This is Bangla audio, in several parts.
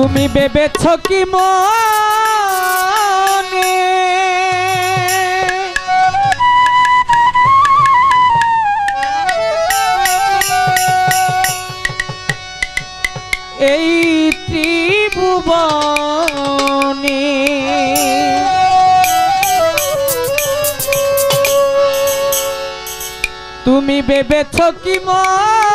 তুমি ভেবেছ কি মনে? এই ত্রিভুবনে তুমি ভেবেছ কি মনে?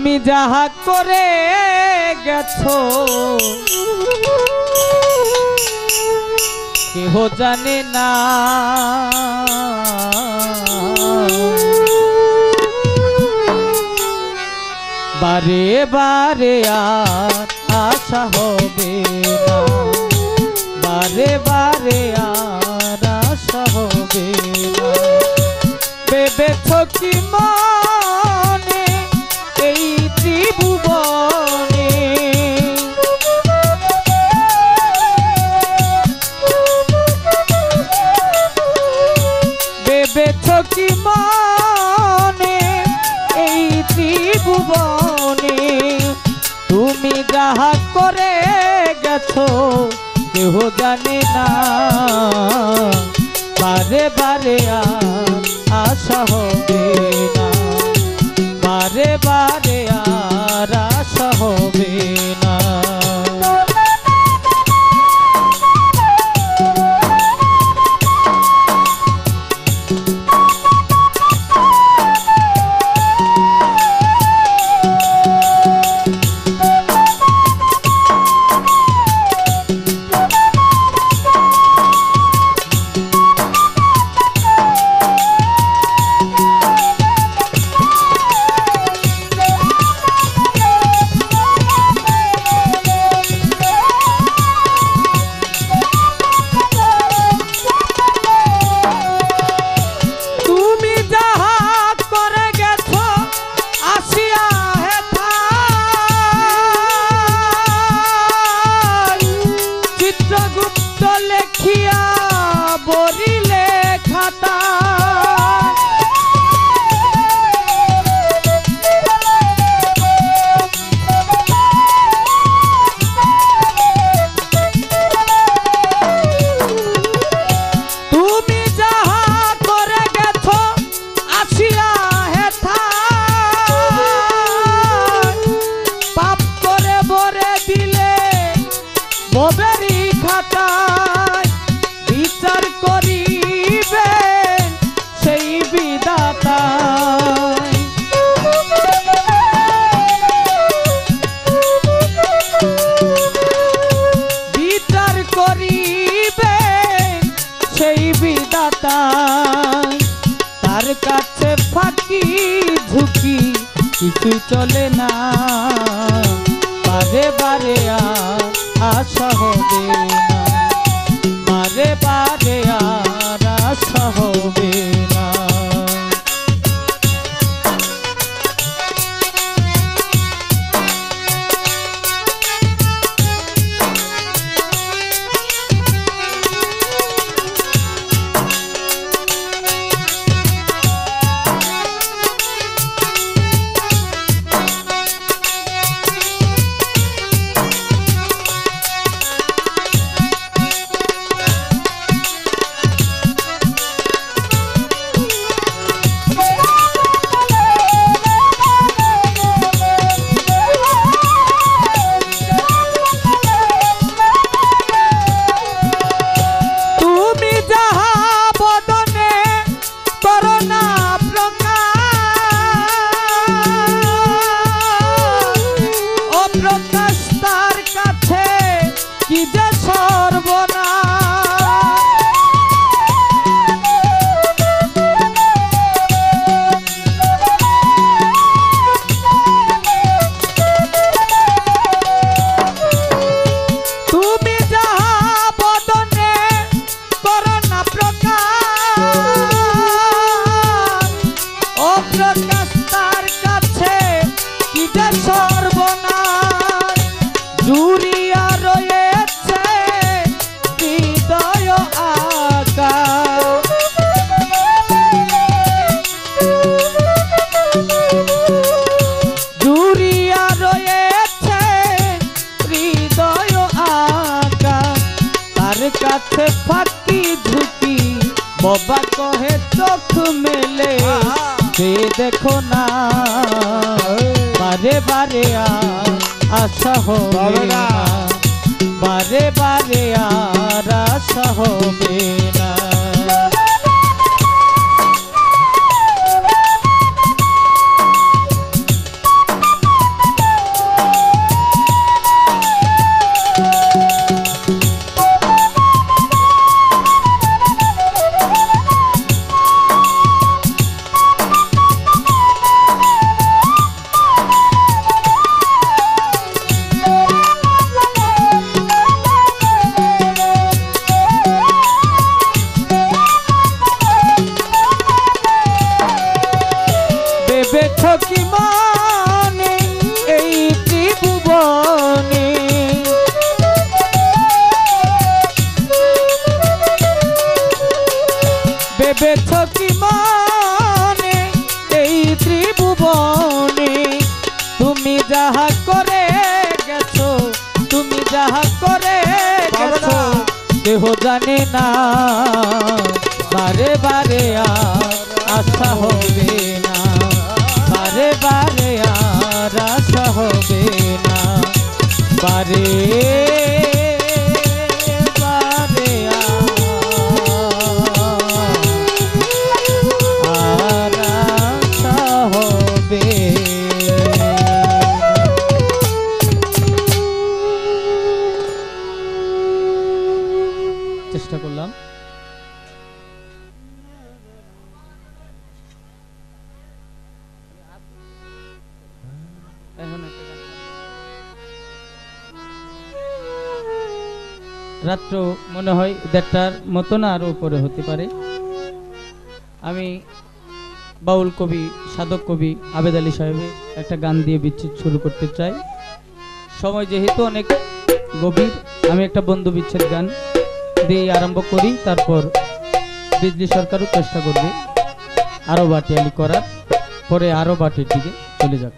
তুমি যাহা করে গেছো, কেহ জানে না। বারে বারে আর আশা হবে বারে বারে আর আশা হবে না। ভেবেছ কি মনে মনে এই ত্রিভুবনে। তুমি যাহা করে গেছো কেহ জানে না। বারে বারে আশা হবে। কিছু চলে না। বারে বারে আর আশা হবে। সাথে ফাঁকি ঝুঁকি বাবা কহে চোখ মেলে সে দেখো না। বারে বারে আর আশা হবে না। বারে বারে আর আশা হবে না। জানে না। বারে বারে আর আশা হবে না। বারে বারে আর আশা হবে না। বারে রাত্র মনে হয় দেড়টার মতো না আরও উপরে হতে পারে। আমি বাউল কবি, সাধক কবি আবেদ আলী সাহেবের একটা গান দিয়ে বিচ্ছেদ শুরু করতে চাই। সময় যেহেতু অনেক গভীর, আমি একটা বন্ধু বিচ্ছেদ গান দিয়ে আরম্ভ করি, তারপর বিজলি সরকারও চেষ্টা করবে আরও বাটিয়ালি করার, পরে আরও বাটির দিকে চলে যাবে